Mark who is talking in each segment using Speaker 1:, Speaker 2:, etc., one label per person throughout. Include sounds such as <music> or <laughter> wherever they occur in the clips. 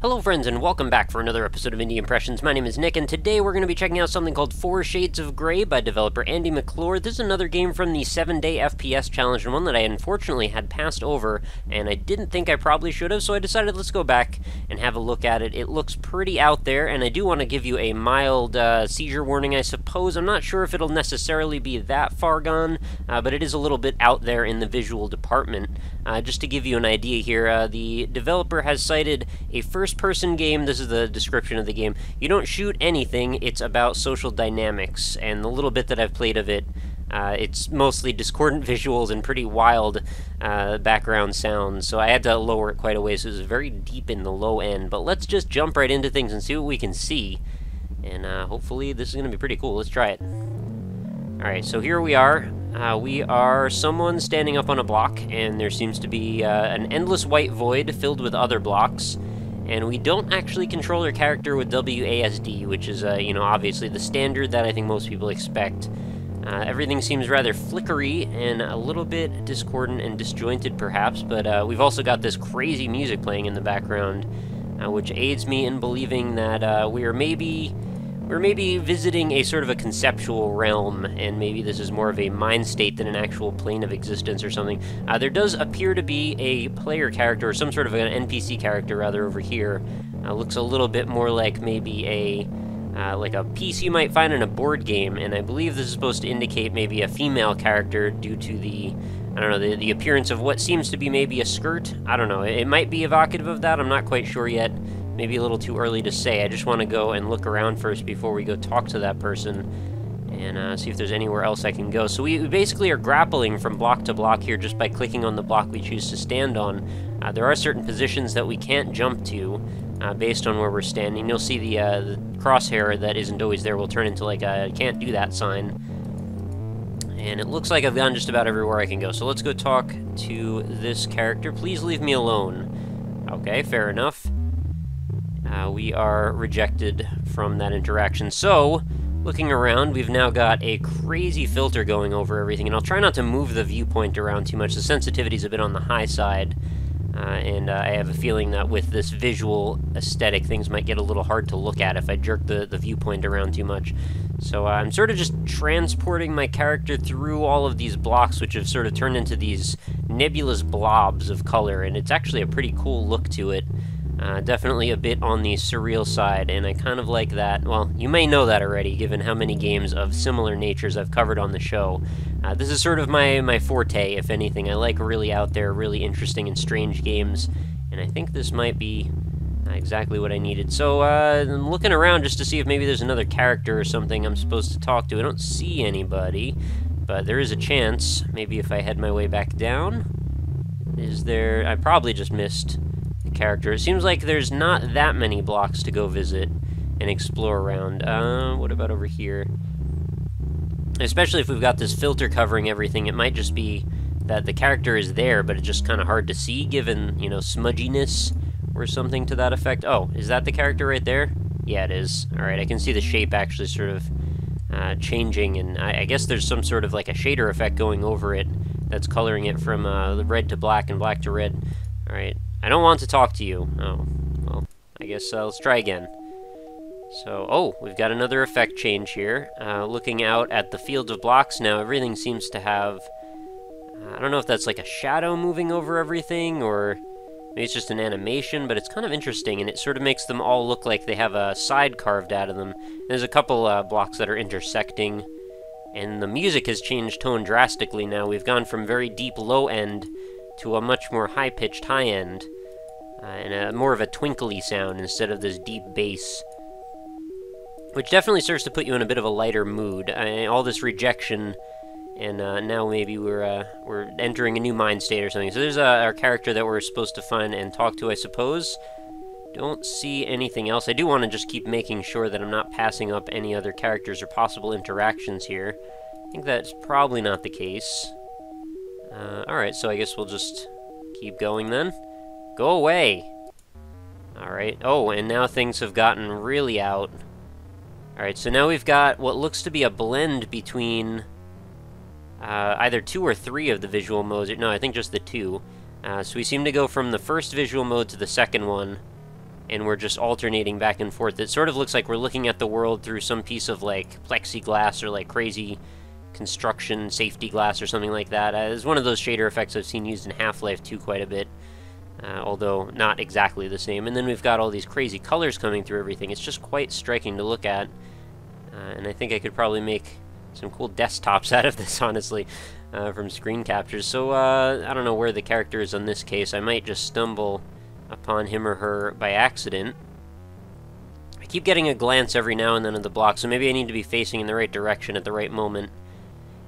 Speaker 1: Hello friends and welcome back for another episode of Indie Impressions. My name is Nick and today we're going to be checking out something called Four Shades of Grey by developer Andi McClure. This is another game from the 7-day FPS challenge and one that I unfortunately had passed over and I didn't think I probably should have so I decided let's go back and have a look at it. It looks pretty out there and I do want to give you a mild uh, seizure warning I suppose. I'm not sure if it'll necessarily be that far gone uh, but it is a little bit out there in the visual department. Uh, just to give you an idea here, uh, the developer has cited a first first-person game, this is the description of the game, you don't shoot anything, it's about social dynamics, and the little bit that I've played of it, uh, it's mostly discordant <laughs> visuals and pretty wild uh, background sounds, so I had to lower it quite a ways, so it was very deep in the low end, but let's just jump right into things and see what we can see, and uh, hopefully this is going to be pretty cool. Let's try it. Alright, so here we are. Uh, we are someone standing up on a block, and there seems to be uh, an endless white void filled with other blocks and we don't actually control our character with WASD, which is, uh, you know, obviously the standard that I think most people expect. Uh, everything seems rather flickery and a little bit discordant and disjointed, perhaps, but uh, we've also got this crazy music playing in the background, uh, which aids me in believing that uh, we are maybe we're maybe visiting a sort of a conceptual realm, and maybe this is more of a mind state than an actual plane of existence or something. Uh, there does appear to be a player character, or some sort of an NPC character, rather, over here. Uh, looks a little bit more like maybe a uh, like a piece you might find in a board game, and I believe this is supposed to indicate maybe a female character due to the, I don't know, the, the appearance of what seems to be maybe a skirt. I don't know, it, it might be evocative of that, I'm not quite sure yet maybe a little too early to say. I just want to go and look around first before we go talk to that person and uh, see if there's anywhere else I can go. So we basically are grappling from block to block here just by clicking on the block we choose to stand on. Uh, there are certain positions that we can't jump to uh, based on where we're standing. You'll see the, uh, the, crosshair that isn't always there will turn into like a can't do that sign. And it looks like I've gone just about everywhere I can go. So let's go talk to this character. Please leave me alone. Okay, fair enough uh, we are rejected from that interaction. So, looking around, we've now got a crazy filter going over everything, and I'll try not to move the viewpoint around too much. The sensitivity's a bit on the high side, uh, and uh, I have a feeling that with this visual aesthetic, things might get a little hard to look at if I jerk the, the viewpoint around too much. So uh, I'm sort of just transporting my character through all of these blocks, which have sort of turned into these nebulous blobs of color, and it's actually a pretty cool look to it. Uh, definitely a bit on the surreal side, and I kind of like that. Well, you may know that already, given how many games of similar natures I've covered on the show. Uh, this is sort of my, my forte, if anything. I like really out there, really interesting and strange games, and I think this might be exactly what I needed. So, uh, I'm looking around just to see if maybe there's another character or something I'm supposed to talk to. I don't see anybody, but there is a chance. Maybe if I head my way back down. Is there... I probably just missed character. It seems like there's not that many blocks to go visit and explore around. Uh, what about over here? Especially if we've got this filter covering everything, it might just be that the character is there, but it's just kind of hard to see given, you know, smudginess or something to that effect. Oh, is that the character right there? Yeah, it is. Alright, I can see the shape actually sort of uh, changing, and I, I, guess there's some sort of like a shader effect going over it that's coloring it from uh, red to black and black to red. Alright, I don't want to talk to you. Oh, well, I guess uh, let's try again. So, oh, we've got another effect change here. Uh, looking out at the field of blocks now, everything seems to have... Uh, I don't know if that's like a shadow moving over everything, or maybe it's just an animation, but it's kind of interesting, and it sort of makes them all look like they have a side carved out of them. There's a couple uh, blocks that are intersecting, and the music has changed tone drastically now. We've gone from very deep low end to a much more high-pitched high end, uh, and a more of a twinkly sound instead of this deep bass. Which definitely starts to put you in a bit of a lighter mood. Uh, all this rejection, and uh, now maybe we're uh, we're entering a new mind state or something. So there's our character that we're supposed to find and talk to, I suppose. Don't see anything else. I do want to just keep making sure that I'm not passing up any other characters or possible interactions here. I think that's probably not the case. Uh, alright, so I guess we'll just keep going then. Go away! Alright, oh, and now things have gotten really out. Alright, so now we've got what looks to be a blend between uh, either two or three of the visual modes. No, I think just the two. Uh, so we seem to go from the first visual mode to the second one. and we're just alternating back and forth. It sort of looks like we're looking at the world through some piece of like plexiglass or like crazy construction safety glass or something like that. Uh, it's one of those shader effects I've seen used in Half-Life 2 quite a bit, uh, although not exactly the same. And then we've got all these crazy colors coming through everything. It's just quite striking to look at, uh, and I think I could probably make some cool desktops <laughs> out of this, honestly, uh, from screen captures. So uh, I don't know where the character is on this case. I might just stumble upon him or her by accident. I keep getting a glance every now and then at the block, so maybe I need to be facing in the right direction at the right moment.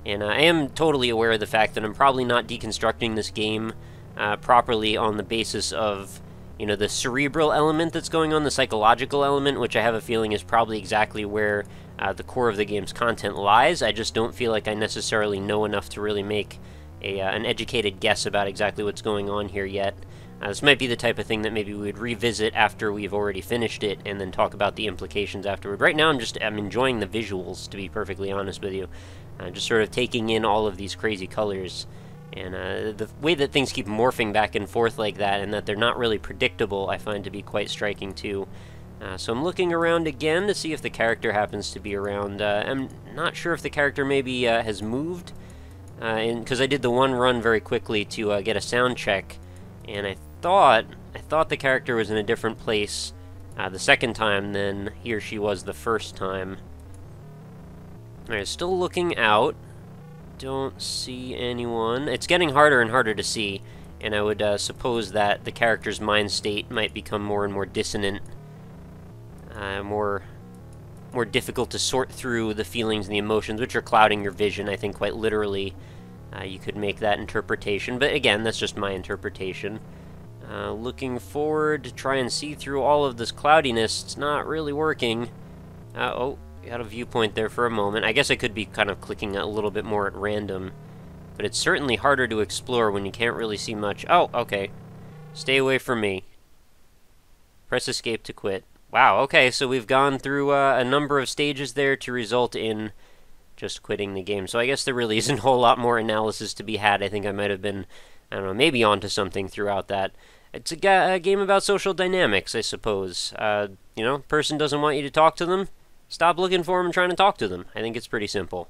Speaker 1: And I am totally aware of the fact that I'm probably not deconstructing this game uh, properly on the basis of, you know, the cerebral element that's going on, the psychological element, which I have a feeling is probably exactly where uh, the core of the game's content lies. I just don't feel like I necessarily know enough to really make a, uh, an educated guess about exactly what's going on here yet. Uh, this might be the type of thing that maybe we would revisit after we've already finished it and then talk about the implications afterward. Right now I'm just I'm enjoying the visuals, to be perfectly honest with you. Uh, just sort of taking in all of these crazy colors. And uh, the way that things keep morphing back and forth like that and that they're not really predictable I find to be quite striking too. Uh, so I'm looking around again to see if the character happens to be around. Uh, I'm not sure if the character maybe uh, has moved, because I did the one run very quickly to get a sound check, and I thought I thought the character was in a different place the second time than he or she was the first time. Alright, still looking out. Don't see anyone. It's getting harder and harder to see, and I would uh, suppose that the character's mind state might become more and more dissonant, uh, more more difficult to sort through the feelings and the emotions, which are clouding your vision, I think, quite literally. Uh, you could make that interpretation, but again, that's just my interpretation. Uh, looking forward to try and see through all of this cloudiness. It's not really working. Uh, oh, Got a viewpoint there for a moment. I guess I could be kind of clicking a little bit more at random. But it's certainly harder to explore when you can't really see much. Oh, okay. Stay away from me. Press escape to quit. Wow, okay, so we've gone through uh, a number of stages there to result in just quitting the game. So I guess there really <laughs> isn't a whole lot more analysis to be had. I think I might have been, I don't know, maybe onto something throughout that. It's a, ga a game about social dynamics, I suppose. Uh, you know, person doesn't want you to talk to them stop looking for them and trying to talk to them. I think it's pretty simple.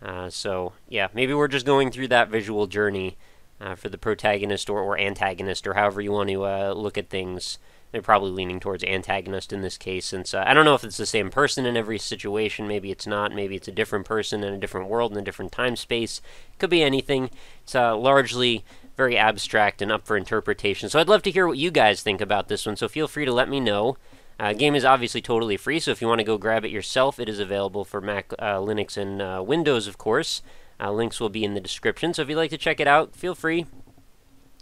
Speaker 1: Uh, so, yeah, maybe we're just going through that visual journey uh, for the protagonist or, or antagonist, or however you want to uh, look at things. They're probably leaning towards antagonist in this case, since I don't know if it's the same person in every situation. Maybe it's not. Maybe it's a different person in a different world in a different time space. Could be anything. It's uh, largely very abstract and up for interpretation. So I'd love to hear what you guys think about this one. So feel free to let me know. Uh, game is obviously totally free, so if you want to go grab it yourself, it is available for Mac, uh, Linux, and uh, Windows, of course. Uh, links will be in the description, so if you'd like to check it out, feel free.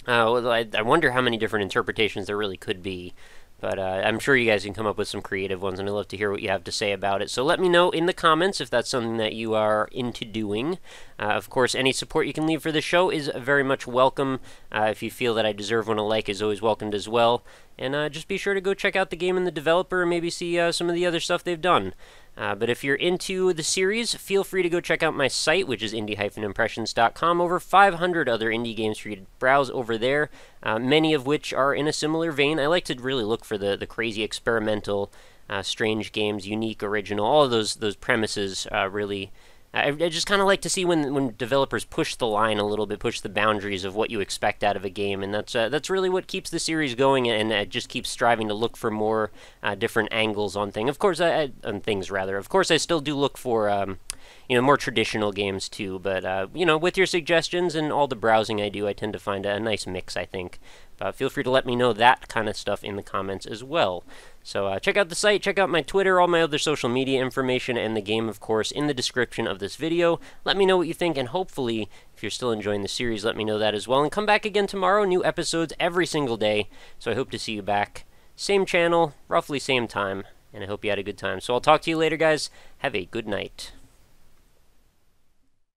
Speaker 1: Uh, I, I, wonder how many different interpretations there really could be. But uh, I'm sure you guys can come up with some creative ones, and I'd love to hear what you have to say about it. So let me know in the comments if that's something that you are into doing. Uh, of course, any support you can leave for the show is very much welcome. Uh, if you feel that I deserve one, a like is always welcomed as well. And uh, just be sure to go check out the game and the developer, and maybe see uh, some of the other stuff they've done. Uh, but if you're into the series, feel free to go check out my site, which is indie-impressions.com. Over 500 other indie games for you to browse over there, uh, many of which are in a similar vein. I like to really look for the, the crazy experimental, uh, strange games, unique, original, all of those, those premises uh, really I, I just kind of like to see when when developers push the line a little bit, push the boundaries of what you expect out of a game, and that's uh, that's really what keeps the series going, and uh, just keeps striving to look for more uh, different angles on things. Of course, I, I, on things rather. Of course, I still do look for. Um, you know, more traditional games too, but, uh, you know, with your suggestions and all the browsing I do, I tend to find a, a nice mix, I think. But feel free to let me know that kind of stuff in the comments as well. So uh, check out the site, check out my Twitter, all my other social media information, and the game, of course, in the description of this video. Let me know what you think, and hopefully, if you're still enjoying the series, let me know that as well. And come back again tomorrow, new episodes every single day. So I hope to see you back. Same channel, roughly same time, and I hope you had a good time. So I'll talk to you later, guys. Have a good night.